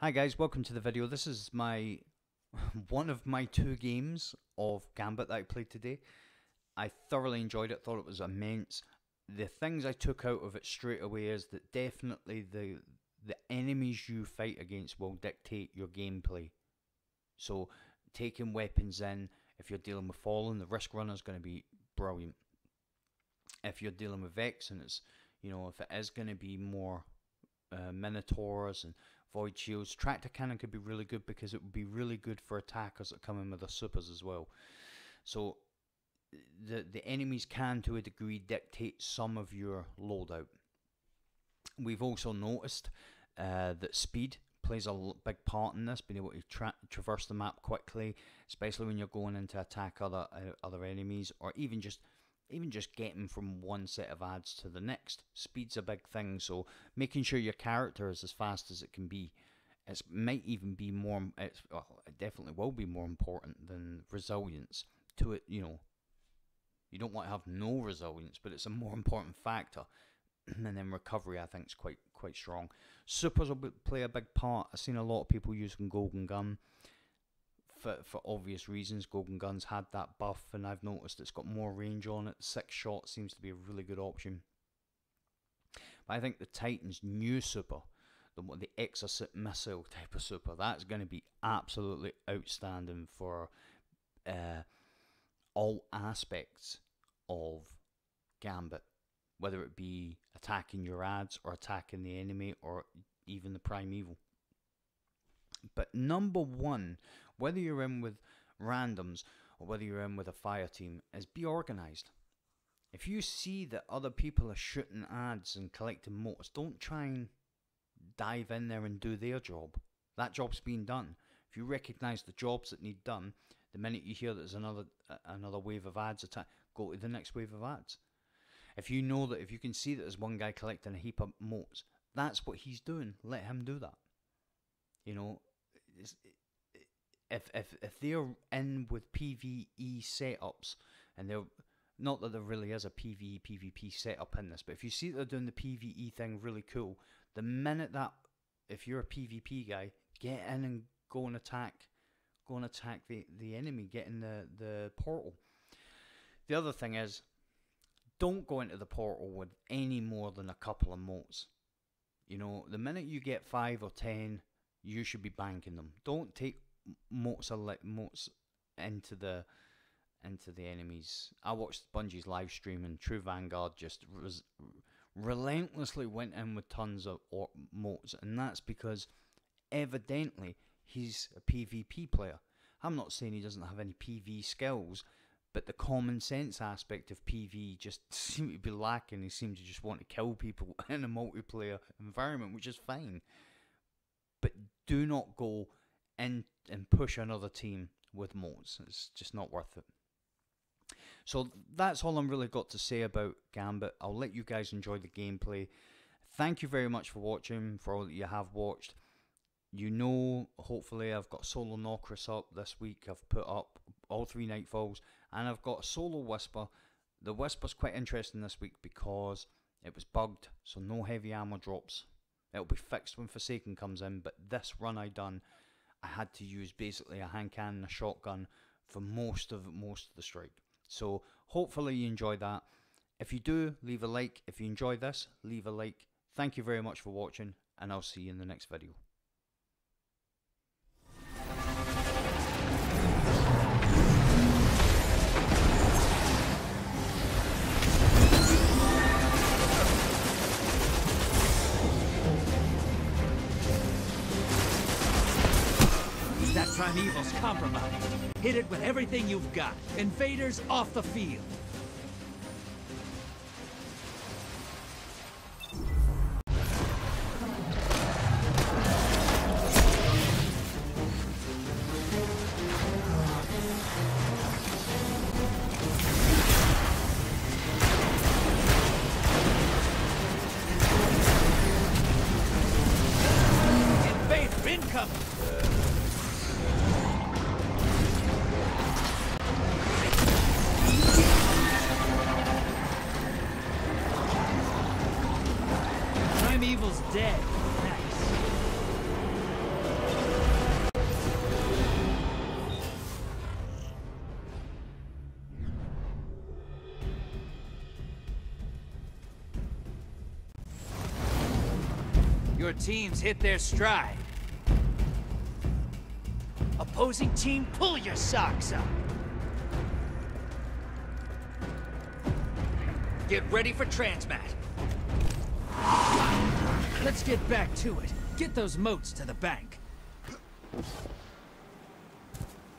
Hi guys, welcome to the video. This is my one of my two games of Gambit that I played today. I thoroughly enjoyed it, thought it was immense. The things I took out of it straight away is that definitely the the enemies you fight against will dictate your gameplay. So taking weapons in, if you're dealing with Fallen, the risk runner is going to be brilliant. If you're dealing with Vex and it's you know, if it is going to be more uh, Minotaurs and Void Shields, Tractor Cannon could be really good because it would be really good for attackers that come in with their supers as well. So the the enemies can to a degree dictate some of your loadout. We've also noticed uh, that speed plays a big part in this, being able to tra traverse the map quickly, especially when you're going in to attack other uh, other enemies, or even just even just getting from one set of ads to the next. Speed's a big thing, so making sure your character is as fast as it can be. It might even be more. It's well, it definitely will be more important than resilience to it. You know, you don't want to have no resilience, but it's a more important factor. and then recovery, I think, is quite quite strong. Supers will play a big part. I've seen a lot of people using Golden Gun for for obvious reasons. Golden Guns had that buff, and I've noticed it's got more range on it. Six shot seems to be a really good option. But I think the Titan's new super, the the Exocet missile type of super, that's going to be absolutely outstanding for uh, all aspects of Gambit, whether it be attacking your ads or attacking the enemy or even the primeval. But number one, whether you're in with randoms or whether you're in with a fire team, is be organized. If you see that other people are shooting ads and collecting motes, don't try and dive in there and do their job. That job's been done. If you recognize the jobs that need done, the minute you hear there's another another wave of ads attack, go to the next wave of ads. If you know that if you can see that there's one guy collecting a heap of motes, that's what he's doing. Let him do that. You know, if if if they're in with PVE setups and they're not that there really is a PVE PvP setup in this, but if you see they're doing the PVE thing really cool, the minute that if you're a PvP guy, get in and go and attack go and attack the, the enemy, get in the, the portal. The other thing is don't go into the portal with any more than a couple of motes. You know, the minute you get five or ten, you should be banking them. Don't take motes like motes into the into the enemies. I watched Bungie's live stream and True Vanguard just relentlessly went in with tons of or- motes, and that's because evidently he's a PvP player. I'm not saying he doesn't have any PV skills, but the common sense aspect of PV just seemed to be lacking. He seemed to just want to kill people in a multiplayer environment, which is fine. But do not go in and push another team with motes. It's just not worth it. So that's all I'm really got to say about Gambit. I'll let you guys enjoy the gameplay. Thank you very much for watching, for all that you have watched. You know, hopefully, I've got Solo Nokris up this week. I've put up all three Nightfalls, and I've got a Solo Whisper. The Whisper's quite interesting this week because it was bugged, so no heavy ammo drops. It'll be fixed when Forsaken comes in, but this run I done, I had to use basically a hand cannon and a shotgun for most of most of the strike. So hopefully you enjoy that. If you do, leave a like. If you enjoy this, leave a like. Thank you very much for watching, and I'll see you in the next video. Primeval's compromised. Hit it with everything you've got. Invaders off the field. Evil's dead. Your teams hit their stride. Opposing team, pull your socks up. Get ready for transmat. Let's get back to it. Get those motes to the bank.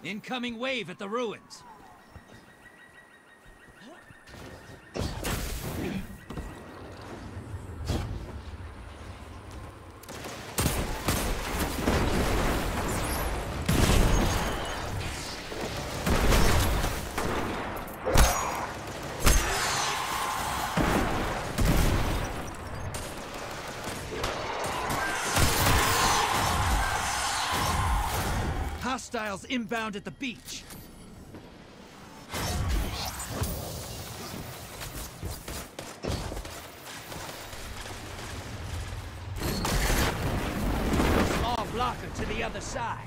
Incoming wave at the ruins. Hostiles inbound at the beach. Small blocker to the other side.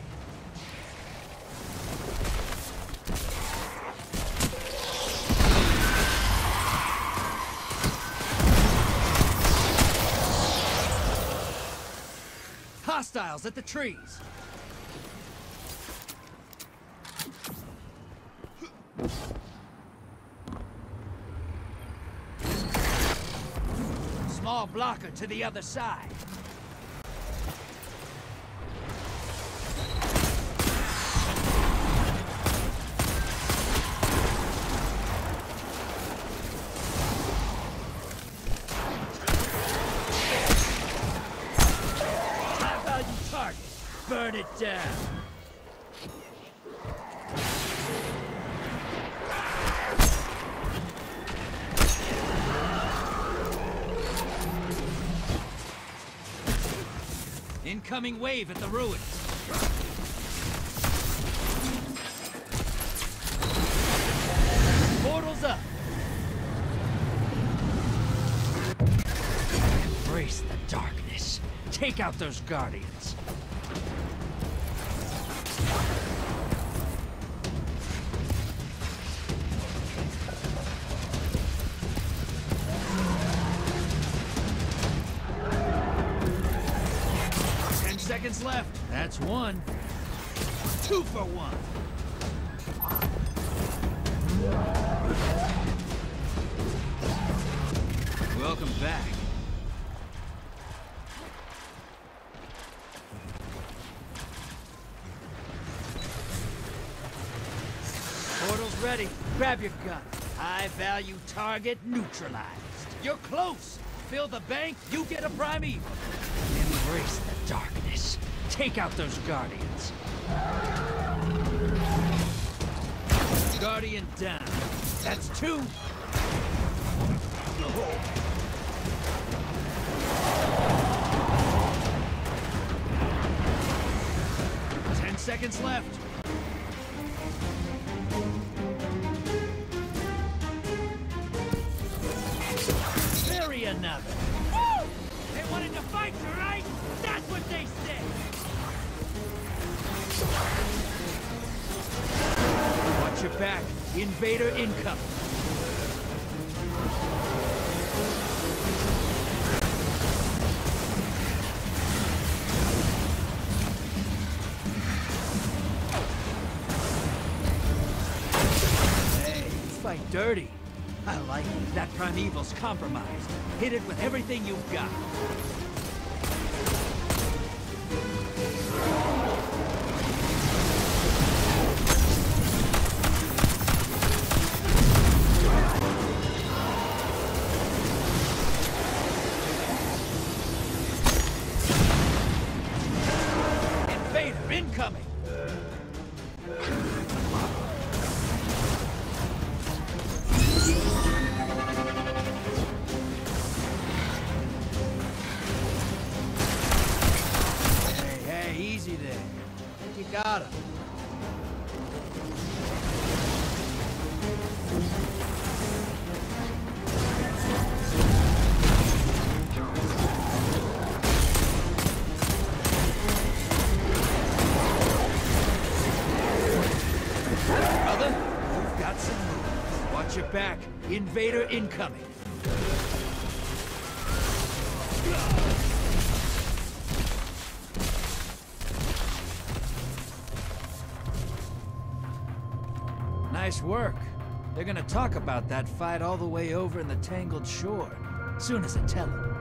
Hostiles at the trees. Small blocker to the other side. Burn it down. Incoming wave at the ruins. Portals up. Embrace the darkness. Take out those guardians. That's one. Two for one. Welcome back. Portal's ready. Grab your gun. High value target neutralized. You're close. Fill the bank, you get a primeval. Embrace the darkness. Take out those guardians. Guardian down. That's two. Ten seconds left. Bury another. Woo! They wanted to fight you, right? Your back. Invader incoming. Hey, fight dirty. I like it. That primeval's compromised. Hit it with everything you've got. Invader Invader incoming. Nice work. They're gonna talk about that fight all the way over in the Tangled Shore, soon as I tell them.